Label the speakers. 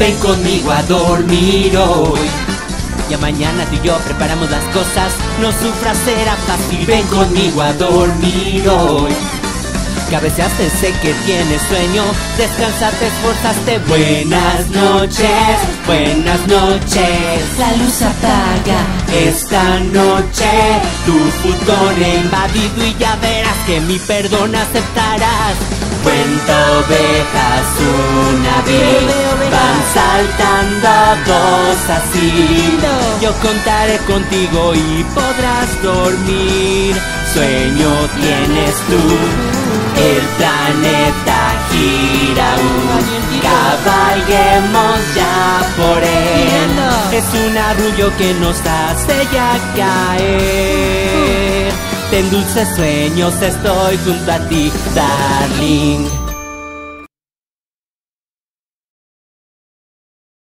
Speaker 1: Ven conmigo a dormir hoy. Ya mañana tú y yo preparamos las cosas, no sufras, será fácil. Ven conmigo a dormir hoy. Cabeceaste, sé que tienes sueño, descansa, te esforzaste. Buenas noches, buenas noches. La luz apaga esta noche. Tu futuro invadido y ya verás que mi perdón aceptarás. Cuenta vez, van saltando dos así. Yo contaré contigo y podrás dormir. Sueño tienes tú, el planeta gira aún. Cabalguemos ya por él. Es un arrullo que nos hace ya caer. Ten dulces sueños, estoy junto a ti, darling.